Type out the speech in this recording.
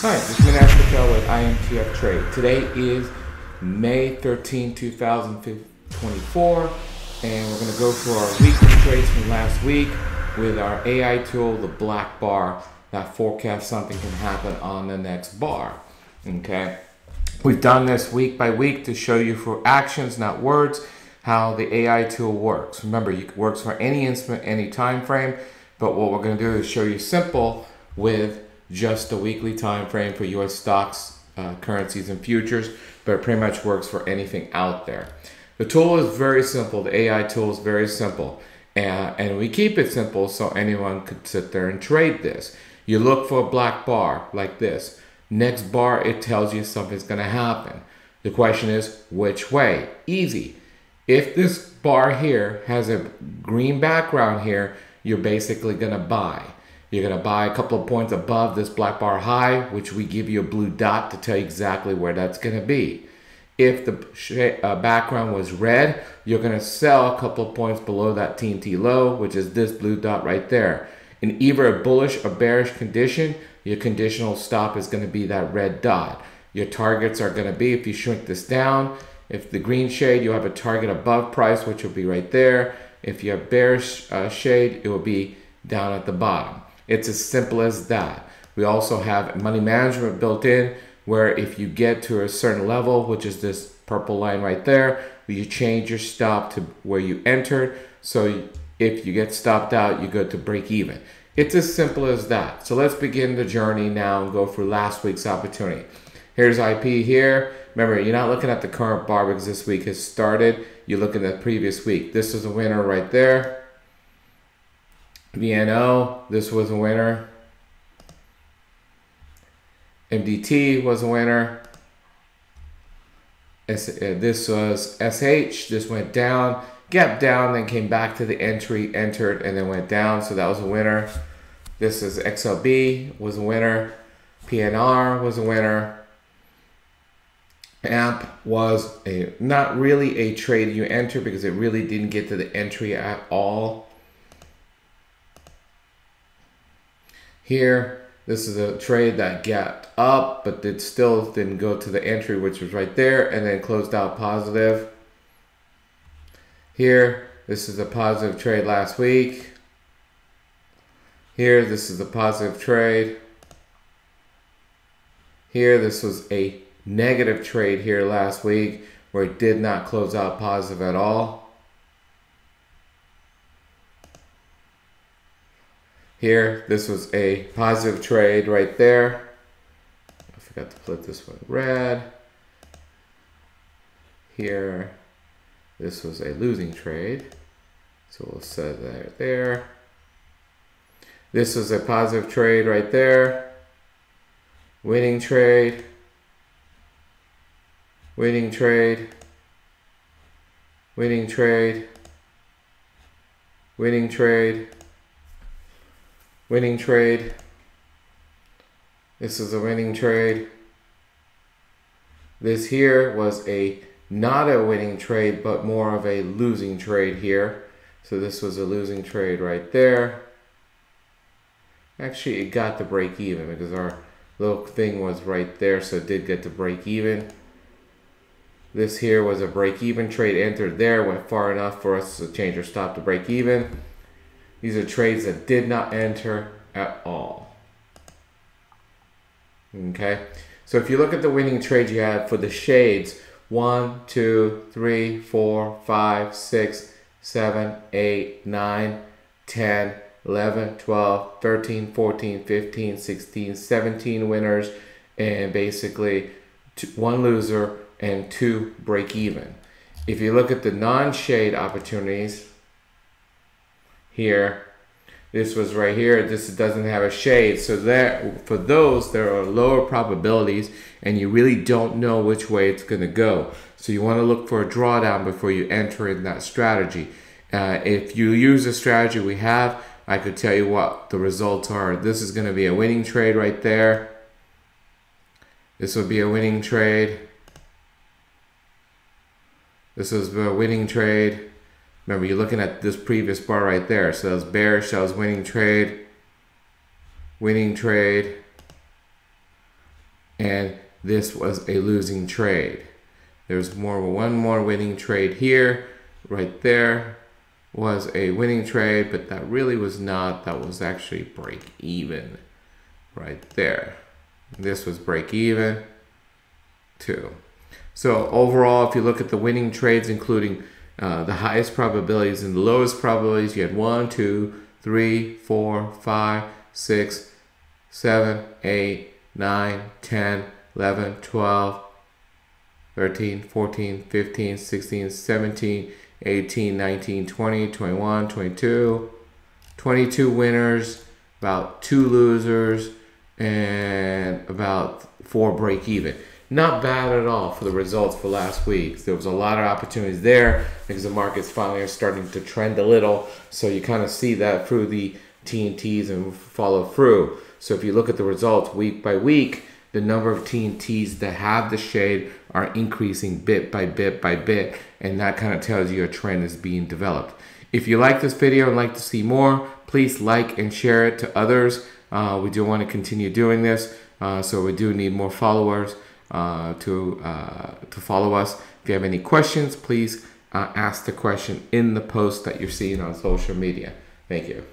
Hi, this is Manesh Patel with IMTF Trade. Today is May 13, 2024, and we're going to go through our weekly trades from last week with our AI tool, the black bar, that forecasts something can happen on the next bar. Okay, we've done this week by week to show you for actions, not words, how the AI tool works. Remember, it works for any instrument, any time frame, but what we're going to do is show you simple with just a weekly time frame for US stocks, uh, currencies, and futures, but it pretty much works for anything out there. The tool is very simple. The AI tool is very simple. Uh, and we keep it simple so anyone could sit there and trade this. You look for a black bar like this. Next bar, it tells you something's going to happen. The question is, which way? Easy. If this bar here has a green background here, you're basically going to buy. You're going to buy a couple of points above this black bar high, which we give you a blue dot to tell you exactly where that's going to be. If the uh, background was red, you're going to sell a couple of points below that TNT low, which is this blue dot right there. In either a bullish or bearish condition, your conditional stop is going to be that red dot. Your targets are going to be, if you shrink this down, if the green shade, you have a target above price, which will be right there. If you have bearish uh, shade, it will be down at the bottom. It's as simple as that. We also have money management built in where if you get to a certain level, which is this purple line right there, you change your stop to where you entered. So if you get stopped out, you go to break even. It's as simple as that. So let's begin the journey now and go through last week's opportunity. Here's IP here. Remember, you're not looking at the current bar because this week has started. You're looking at the previous week. This is a winner right there. VNO, this was a winner. MDT was a winner. Uh, this was SH, this went down, gap down, then came back to the entry, entered, and then went down, so that was a winner. This is XLB, was a winner. PNR was a winner. AMP was a not really a trade you enter because it really didn't get to the entry at all. Here, this is a trade that gapped up, but it still didn't go to the entry, which was right there, and then closed out positive. Here, this is a positive trade last week. Here, this is a positive trade. Here, this was a negative trade here last week where it did not close out positive at all. Here, this was a positive trade right there. I forgot to flip this one red. Here, this was a losing trade. So we'll set that there. This was a positive trade right there. Winning trade. Winning trade. Winning trade. Winning trade winning trade. This is a winning trade. This here was a not a winning trade, but more of a losing trade here. So this was a losing trade right there. Actually, it got to break even because our little thing was right there, so it did get to break even. This here was a break even trade entered there, went far enough for us to change our stop to break even. These are trades that did not enter at all. Okay, so if you look at the winning trades you have for the shades, 1, 2, 3, 4, 5, 6, 7, 8, 9, 10, 11, 12, 13, 14, 15, 16, 17 winners, and basically two, one loser and two break even. If you look at the non-shade opportunities, here. This was right here. This doesn't have a shade. So that for those, there are lower probabilities and you really don't know which way it's going to go. So you want to look for a drawdown before you enter in that strategy. Uh, if you use the strategy we have, I could tell you what the results are. This is going to be a winning trade right there. This would be a winning trade. This is a winning trade. Remember, you're looking at this previous bar right there. So it's bearish, that was winning trade, winning trade, and this was a losing trade. There's more one more winning trade here, right there was a winning trade, but that really was not. That was actually break even right there. This was break even too. So overall, if you look at the winning trades, including uh, the highest probabilities and the lowest probabilities, you had one, two, three, four, five, six, seven, eight, nine, 10, 11, 12, 13, 14, 15, 16, 17, 18, 19, 20, 21, 22, 22 winners, about two losers, and about four break even. Not bad at all for the results for last week. There was a lot of opportunities there because the markets finally are starting to trend a little. So you kind of see that through the TNTs and follow through. So if you look at the results week by week, the number of TNTs that have the shade are increasing bit by bit by bit, and that kind of tells you a trend is being developed. If you like this video and like to see more, please like and share it to others. Uh, we do want to continue doing this, uh, so we do need more followers uh, to uh, to follow us. If you have any questions, please uh, ask the question in the post that you're seeing on social media. Thank you.